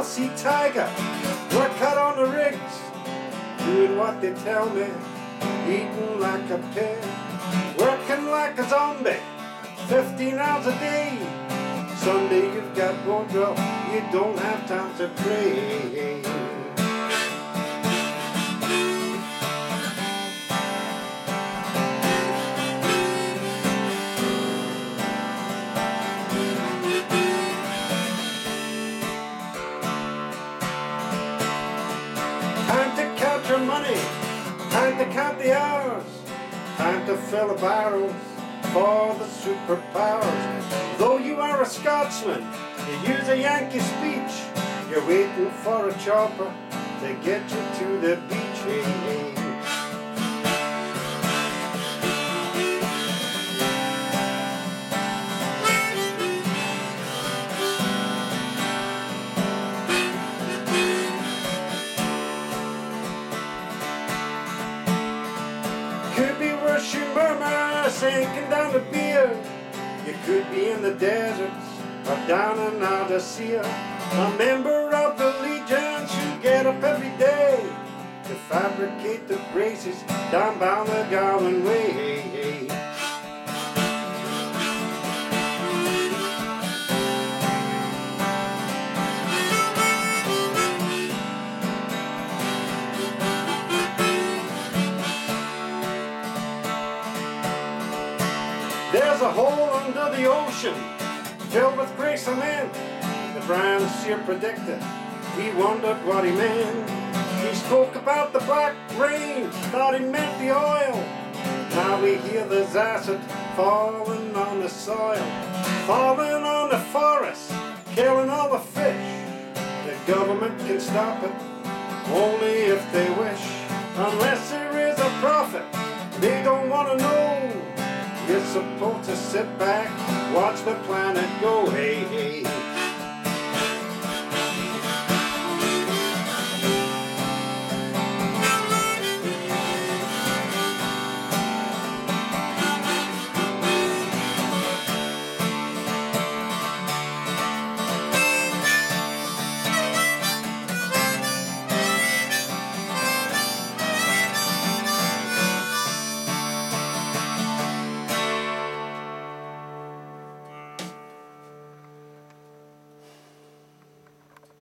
South Sea tiger. Work out on the rigs, doing what they tell me, eating like a pig, working like a zombie, 15 hours a day. Sunday you've got wardrobe, you don't have time to pray. Money, time to count the hours, time to fill the barrels for the superpowers. Though you are a Scotsman, you use a Yankee speech, you're waiting for a chopper to get you to the beach. Hey, hey. Sinking down the beer. You could be in the deserts or down in Ardersier. A member of the legions who get up every day to fabricate the braces down by the Gowan Way. There's a hole under the ocean filled with grey cement. The Brahan Seer predicted. He wondered what he meant. He spoke about the black rain, thought he meant the oil. Now we hear there's acid falling on the soil, falling on the forest, killing all the fish. The government can stop it only if they wish. Unless there is a prophet, they don't want to know. You're supposed to sit back, watch the planet go, hey, hey.